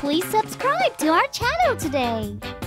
Please subscribe to our channel today.